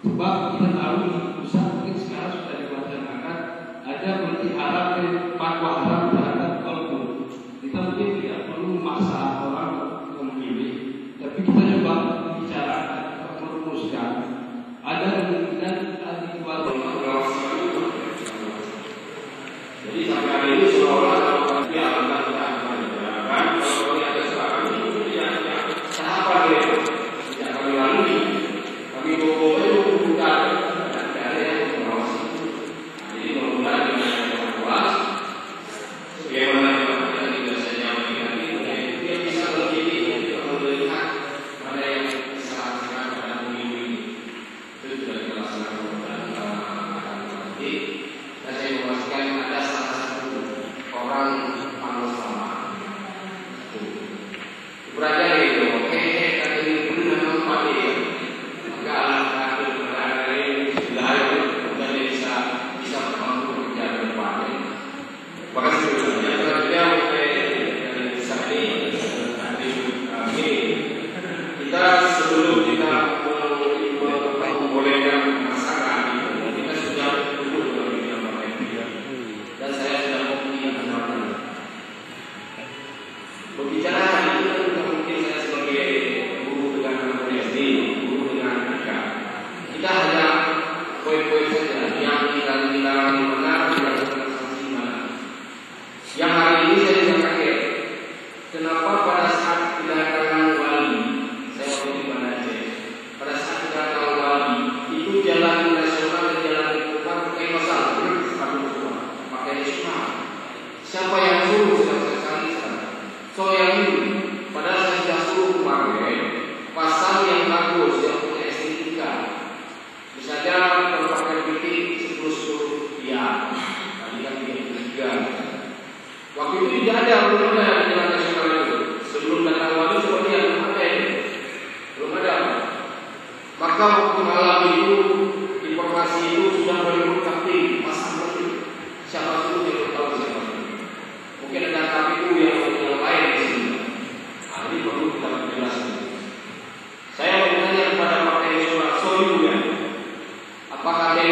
Sebab kita tahu di pusat mungkin sekarang sudah diwacanakan ada berarti Arab dan Pak Arab tidak ada undang-undang yang sekarang itu. Sebelum datang wali seperti yang ada ini. Belum ada. Maka waktu malam itu informasi itu sudah berikut tapi pasang. Siapa suruh yang tahu siapa. Mungkin ada KPU yang yang lain di sini. Nah, ini perlu kita menjelaskan. Saya bertanya kepada Pak Tengah Soyunya, apakah ada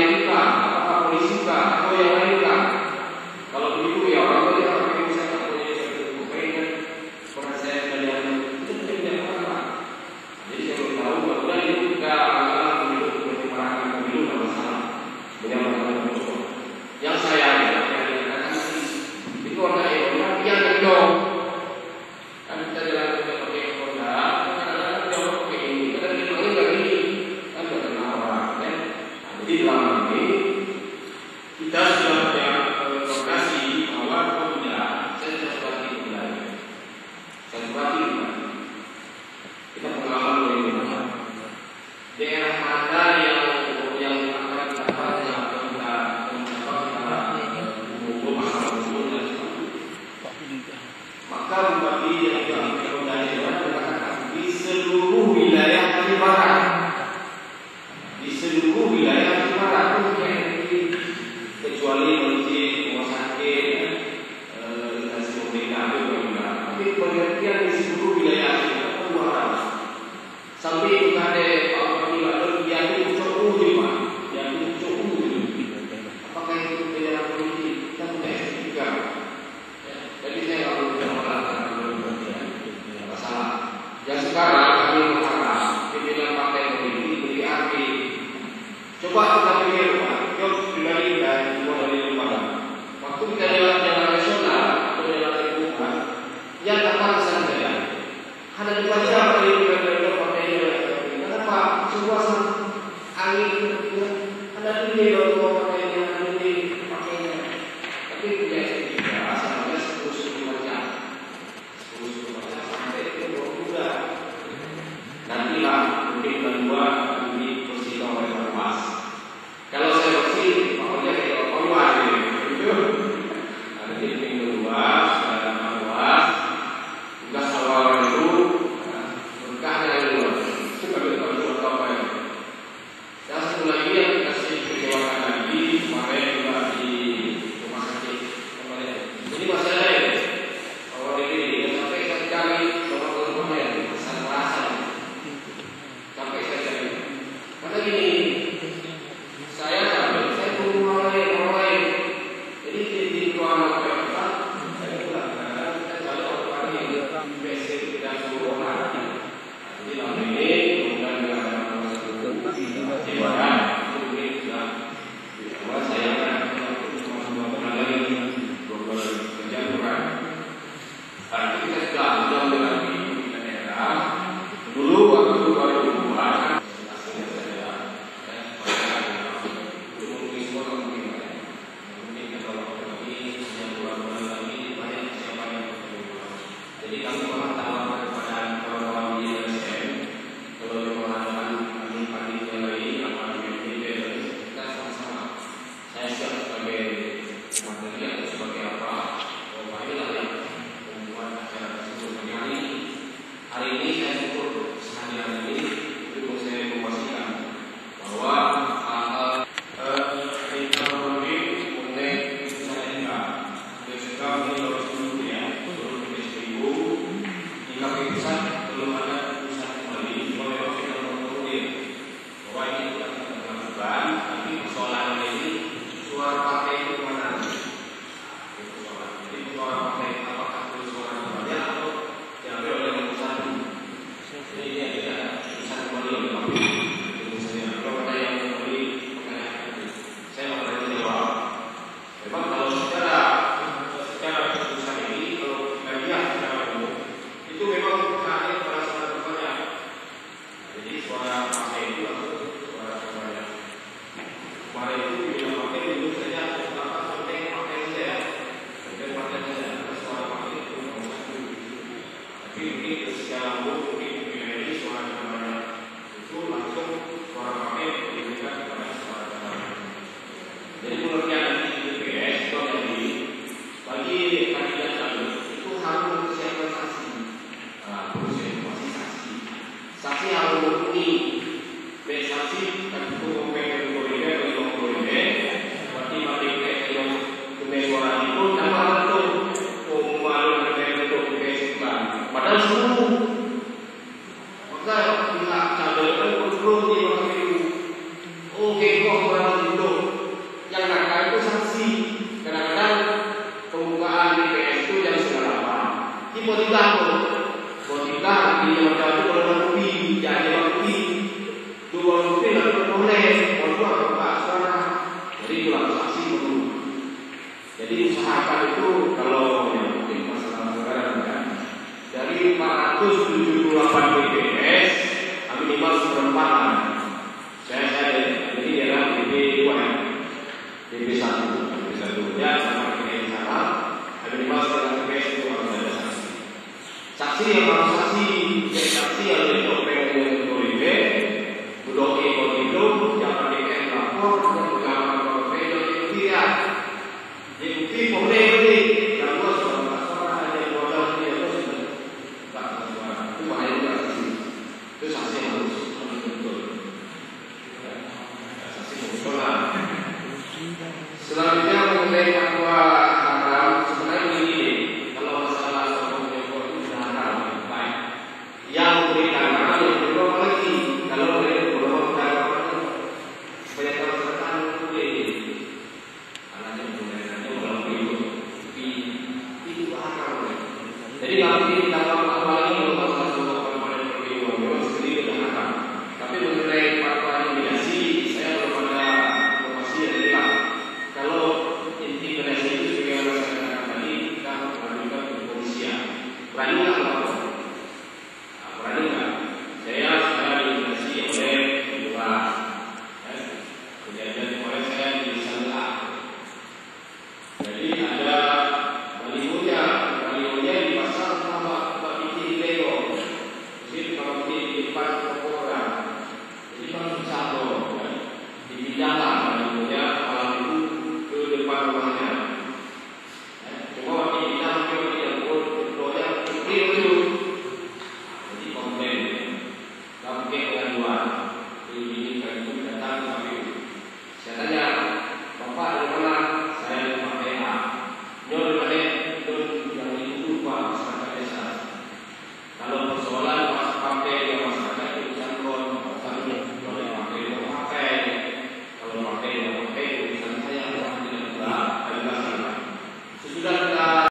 578 BPS seperempatan saya saya jadi adalah kan BP1 ya? ya? Sama dengan seperempatan BPS itu harus ada saksi. Saksi yang harus saksi saksi harus Gracias.